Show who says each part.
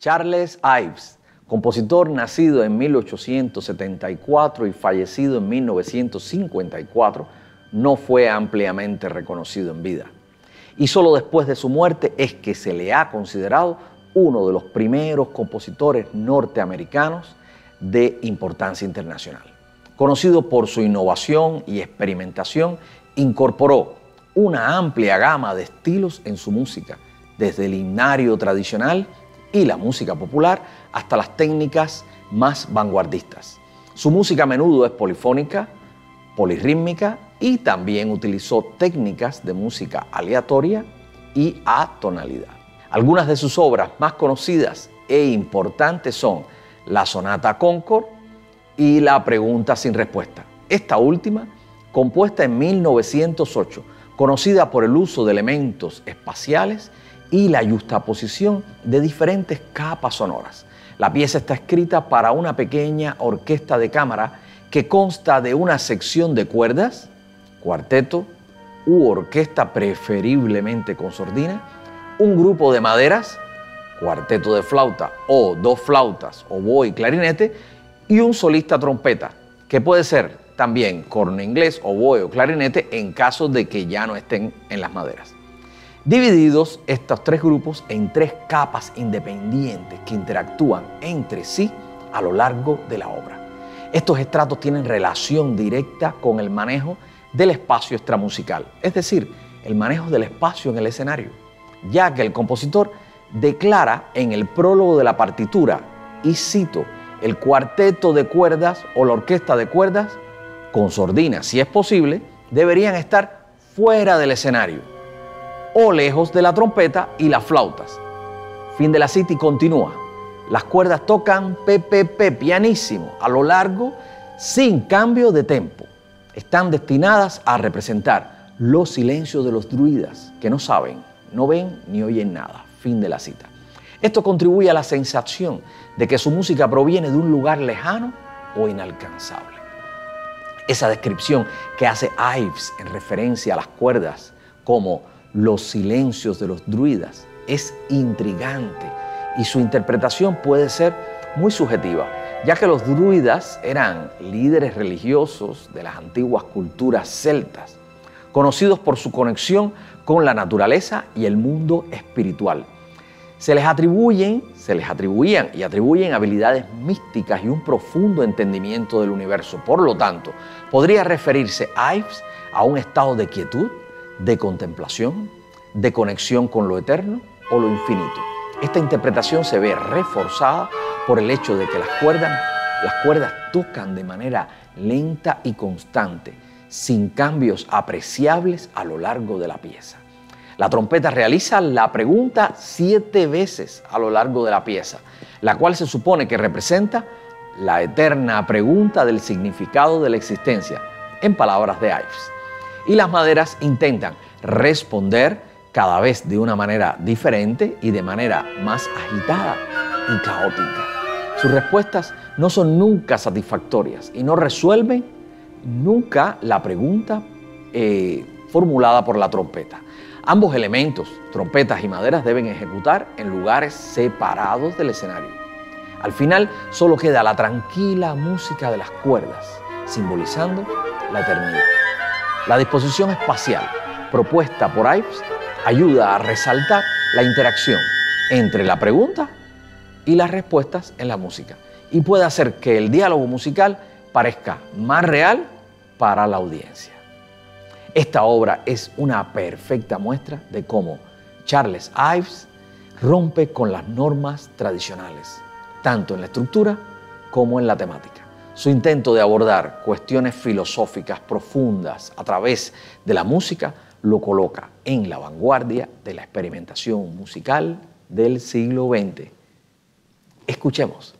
Speaker 1: Charles Ives, compositor nacido en 1874 y fallecido en 1954, no fue ampliamente reconocido en vida. Y solo después de su muerte es que se le ha considerado uno de los primeros compositores norteamericanos de importancia internacional. Conocido por su innovación y experimentación, incorporó una amplia gama de estilos en su música, desde el himnario tradicional y la música popular hasta las técnicas más vanguardistas. Su música a menudo es polifónica, polirrítmica y también utilizó técnicas de música aleatoria y atonalidad. Algunas de sus obras más conocidas e importantes son la Sonata Concord y la Pregunta sin Respuesta. Esta última, compuesta en 1908, conocida por el uso de elementos espaciales y la justaposición de diferentes capas sonoras. La pieza está escrita para una pequeña orquesta de cámara que consta de una sección de cuerdas, cuarteto u orquesta preferiblemente con sordina, un grupo de maderas, cuarteto de flauta o dos flautas, oboe y clarinete, y un solista trompeta, que puede ser también corno inglés, oboe o clarinete en caso de que ya no estén en las maderas divididos estos tres grupos en tres capas independientes que interactúan entre sí a lo largo de la obra. Estos estratos tienen relación directa con el manejo del espacio extramusical, es decir, el manejo del espacio en el escenario, ya que el compositor declara en el prólogo de la partitura, y cito, el cuarteto de cuerdas o la orquesta de cuerdas, con sordina si es posible, deberían estar fuera del escenario o lejos de la trompeta y las flautas. Fin de la cita y continúa. Las cuerdas tocan PPP pianísimo a lo largo sin cambio de tempo. Están destinadas a representar los silencios de los druidas que no saben, no ven ni oyen nada. Fin de la cita. Esto contribuye a la sensación de que su música proviene de un lugar lejano o inalcanzable. Esa descripción que hace Ives en referencia a las cuerdas como los silencios de los druidas es intrigante y su interpretación puede ser muy subjetiva, ya que los druidas eran líderes religiosos de las antiguas culturas celtas, conocidos por su conexión con la naturaleza y el mundo espiritual. Se les atribuyen, se les atribuían y atribuyen habilidades místicas y un profundo entendimiento del universo. Por lo tanto, podría referirse Ives a un estado de quietud, de contemplación, de conexión con lo eterno o lo infinito. Esta interpretación se ve reforzada por el hecho de que las cuerdas, tocan de manera lenta y constante, sin cambios apreciables a lo largo de la pieza. La trompeta realiza la pregunta siete veces a lo largo de la pieza, la cual se supone que representa la eterna pregunta del significado de la existencia, en palabras de Ives y las maderas intentan responder cada vez de una manera diferente y de manera más agitada y caótica. Sus respuestas no son nunca satisfactorias y no resuelven nunca la pregunta eh, formulada por la trompeta. Ambos elementos, trompetas y maderas, deben ejecutar en lugares separados del escenario. Al final solo queda la tranquila música de las cuerdas, simbolizando la eternidad. La disposición espacial propuesta por Ives ayuda a resaltar la interacción entre la pregunta y las respuestas en la música y puede hacer que el diálogo musical parezca más real para la audiencia. Esta obra es una perfecta muestra de cómo Charles Ives rompe con las normas tradicionales, tanto en la estructura como en la temática. Su intento de abordar cuestiones filosóficas profundas a través de la música lo coloca en la vanguardia de la experimentación musical del siglo XX. Escuchemos.